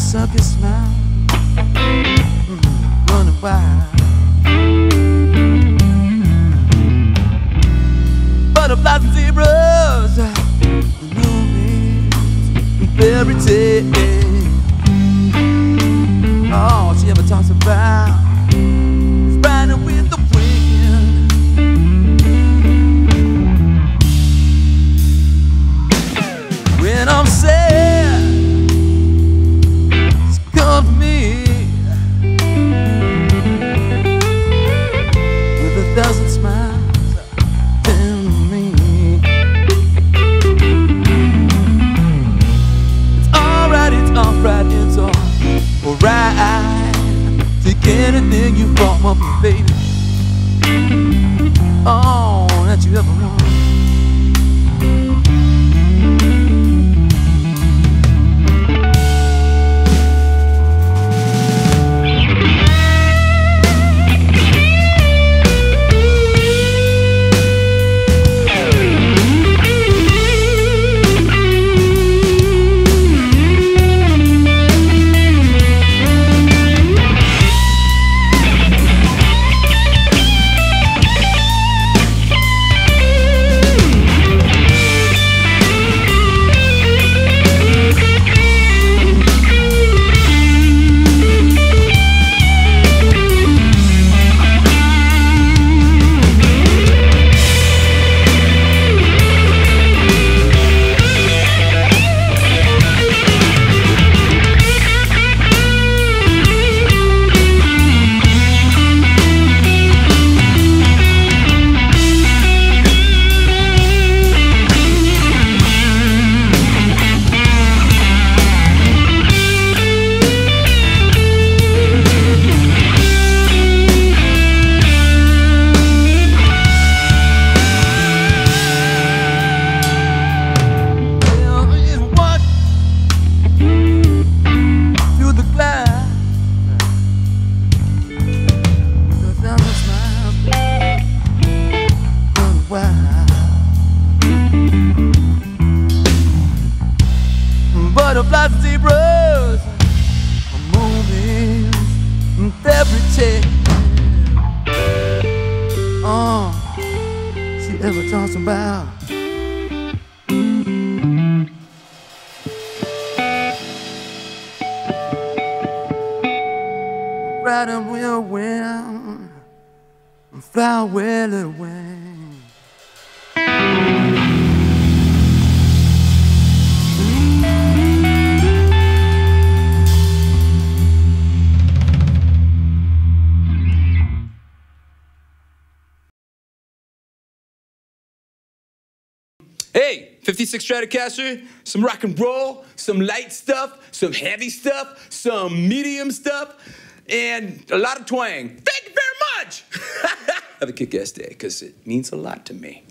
suck his smile, mm, running wild. Butterflies and zebras, movies, fairy tales. Alright, it's alright. Take anything you want, my baby. Oh, And zebras, movies and fairy tales. Oh, uh, she ever talks about. riding with wind and fly well away. Hey, 56 Stratocaster, some rock and roll, some light stuff, some heavy stuff, some medium stuff, and a lot of twang. Thank you very much. Have a kick ass day, because it means a lot to me.